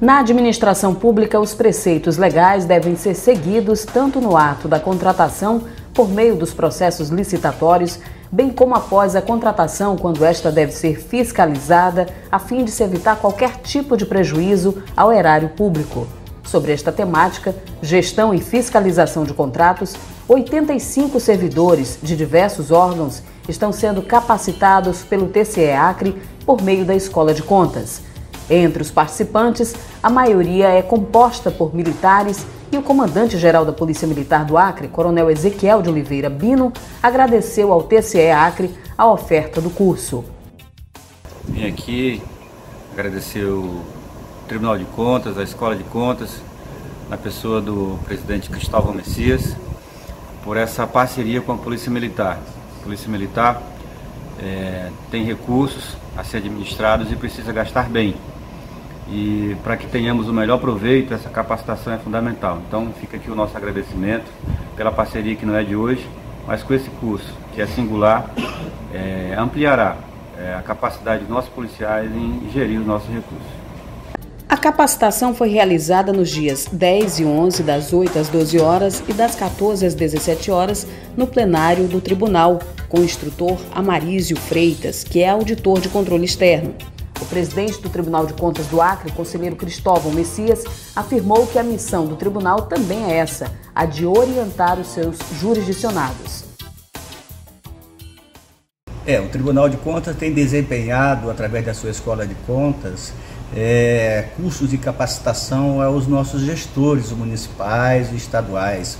Na administração pública, os preceitos legais devem ser seguidos tanto no ato da contratação, por meio dos processos licitatórios, bem como após a contratação, quando esta deve ser fiscalizada, a fim de se evitar qualquer tipo de prejuízo ao erário público. Sobre esta temática, gestão e fiscalização de contratos, 85 servidores de diversos órgãos estão sendo capacitados pelo TCE Acre por meio da Escola de Contas. Entre os participantes, a maioria é composta por militares e o comandante-geral da Polícia Militar do Acre, Coronel Ezequiel de Oliveira Bino, agradeceu ao TCE Acre a oferta do curso. Vim aqui agradecer o Tribunal de Contas, a Escola de Contas, na pessoa do presidente Cristóvão Messias, por essa parceria com a Polícia Militar. A Polícia Militar é, tem recursos a ser administrados e precisa gastar bem. E para que tenhamos o melhor proveito, essa capacitação é fundamental. Então fica aqui o nosso agradecimento pela parceria que não é de hoje, mas com esse curso, que é singular, é, ampliará é, a capacidade dos nossos policiais em gerir os nossos recursos. A capacitação foi realizada nos dias 10 e 11, das 8 às 12 horas e das 14 às 17 horas, no plenário do tribunal, com o instrutor Amarísio Freitas, que é auditor de controle externo. O presidente do Tribunal de Contas do Acre, conselheiro Cristóvão Messias, afirmou que a missão do tribunal também é essa, a de orientar os seus jurisdicionados. É, o Tribunal de Contas tem desempenhado, através da sua escola de contas, é, cursos de capacitação aos nossos gestores municipais e estaduais.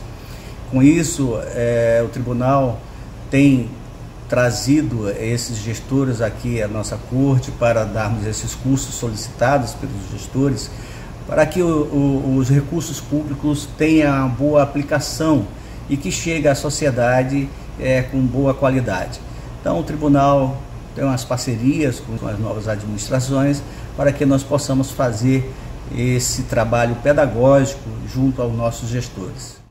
Com isso, é, o tribunal tem trazido esses gestores aqui à nossa corte para darmos esses cursos solicitados pelos gestores, para que o, o, os recursos públicos tenham boa aplicação e que chegue à sociedade é, com boa qualidade. Então, o tribunal tem umas parcerias com as novas administrações para que nós possamos fazer esse trabalho pedagógico junto aos nossos gestores.